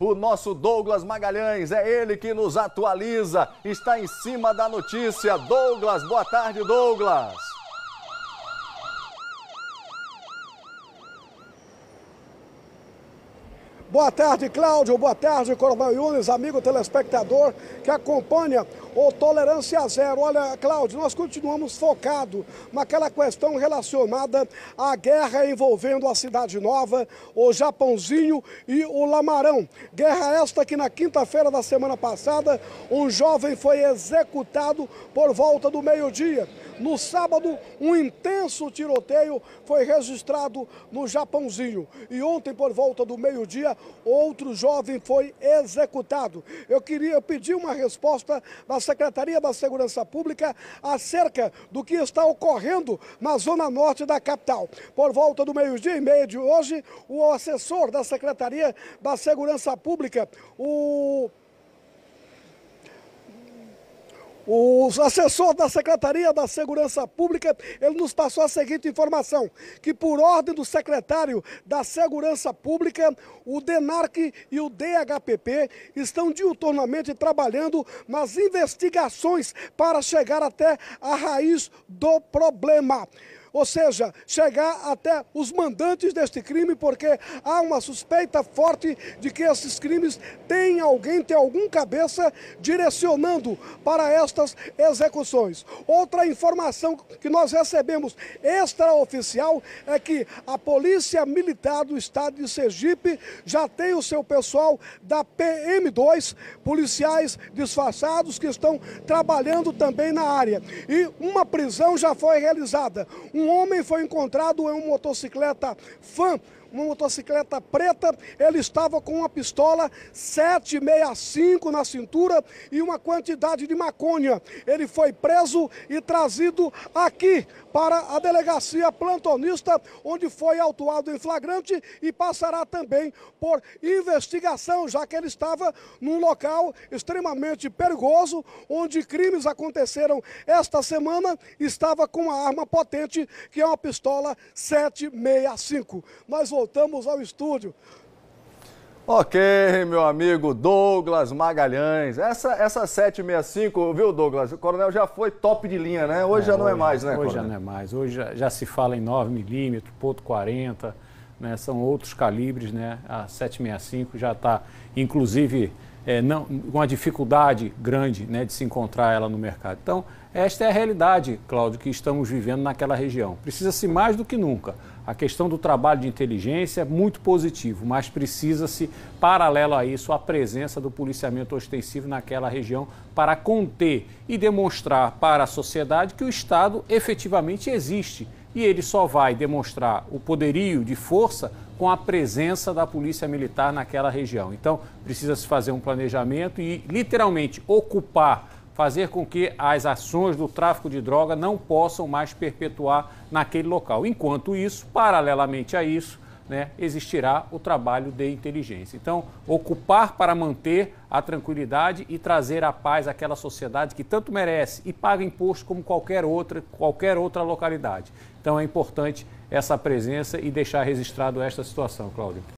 O nosso Douglas Magalhães, é ele que nos atualiza, está em cima da notícia. Douglas, boa tarde, Douglas. Boa tarde, Cláudio. Boa tarde, Coronel Yunes, amigo telespectador que acompanha o Tolerância Zero. Olha, Cláudio, nós continuamos focados naquela questão relacionada à guerra envolvendo a Cidade Nova, o Japãozinho e o Lamarão. Guerra esta que na quinta-feira da semana passada, um jovem foi executado por volta do meio-dia. No sábado, um intenso tiroteio foi registrado no Japãozinho. E ontem, por volta do meio-dia, outro jovem foi executado. Eu queria pedir uma resposta da Secretaria da Segurança Pública acerca do que está ocorrendo na zona norte da capital. Por volta do meio-dia e meio de hoje, o assessor da Secretaria da Segurança Pública, o o assessor da Secretaria da Segurança Pública, ele nos passou a seguinte informação, que por ordem do secretário da Segurança Pública, o DENARC e o DHPP estão diuturnamente trabalhando nas investigações para chegar até a raiz do problema ou seja, chegar até os mandantes deste crime, porque há uma suspeita forte de que esses crimes têm alguém, tem algum cabeça direcionando para estas execuções. Outra informação que nós recebemos extraoficial é que a Polícia Militar do Estado de Sergipe já tem o seu pessoal da PM2, policiais disfarçados que estão trabalhando também na área. E uma prisão já foi realizada. Um um homem foi encontrado em uma motocicleta fã uma motocicleta preta, ele estava com uma pistola 765 na cintura e uma quantidade de maconha. Ele foi preso e trazido aqui para a delegacia plantonista, onde foi autuado em flagrante e passará também por investigação, já que ele estava num local extremamente perigoso, onde crimes aconteceram esta semana, estava com uma arma potente, que é uma pistola 765. Nós voltamos ao estúdio. Ok, meu amigo Douglas Magalhães. Essa, essa 765, viu, Douglas? O coronel já foi top de linha, né? Hoje é, já não é hoje, é mais, né, Hoje coronel? já não é mais. Hoje já, já se fala em 9mm, ponto 40, né? São outros calibres, né? A 765 já está, inclusive, é, não, com uma dificuldade grande né, de se encontrar ela no mercado. Então, esta é a realidade, Cláudio, que estamos vivendo naquela região. Precisa-se mais do que nunca. A questão do trabalho de inteligência é muito positivo, mas precisa-se, paralelo a isso, a presença do policiamento ostensivo naquela região para conter e demonstrar para a sociedade que o Estado efetivamente existe. E ele só vai demonstrar o poderio de força com a presença da Polícia Militar naquela região. Então, precisa-se fazer um planejamento e, literalmente, ocupar fazer com que as ações do tráfico de droga não possam mais perpetuar naquele local. Enquanto isso, paralelamente a isso, né, existirá o trabalho de inteligência. Então, ocupar para manter a tranquilidade e trazer a paz àquela sociedade que tanto merece e paga imposto como qualquer outra, qualquer outra localidade. Então, é importante essa presença e deixar registrado esta situação, Cláudio.